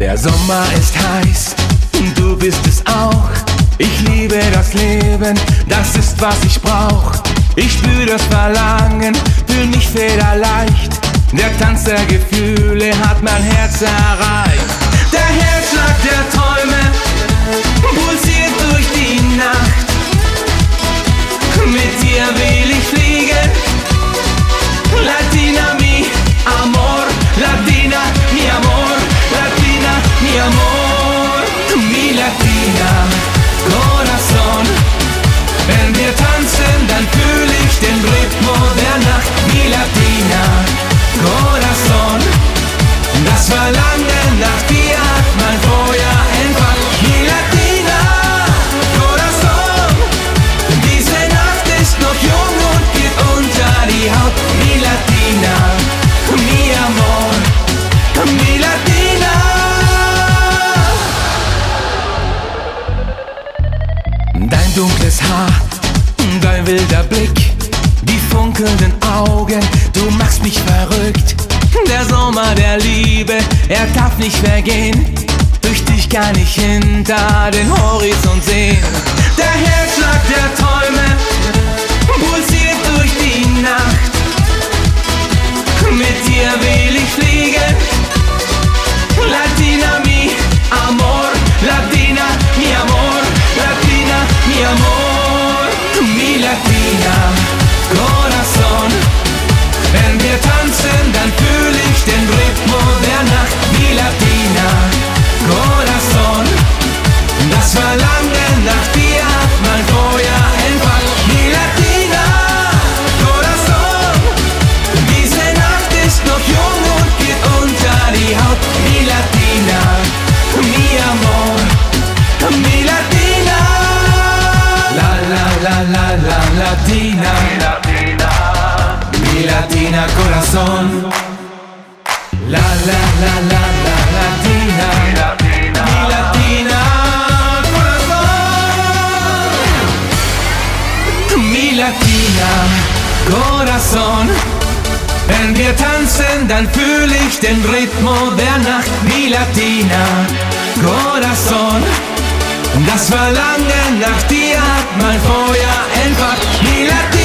Der Sommer ist heiß und du bist es auch. Ich liebe das Leben, das ist was ich brauch. Ich spür das Verlangen, fühl mich federleicht. Der Tanz der Gefühle hat mein Herz erreicht. Wilder Blick, die funkelnden Augen, du machst mich verrückt. Der Sommer der Liebe, er darf nicht vergehen. Durch dich kann ich hinter den Horizont sehen. Der Herzschlag der Träume Latina Corazon. La la la la la Latina, mi Latina. Mi Latina Corazon. Wenn wir tanzen, dann fühl ich den Rhythmus der Nacht, mi Latina Corazon. Das Verlangen nach dir hat mein Feuer entfacht, mi Latina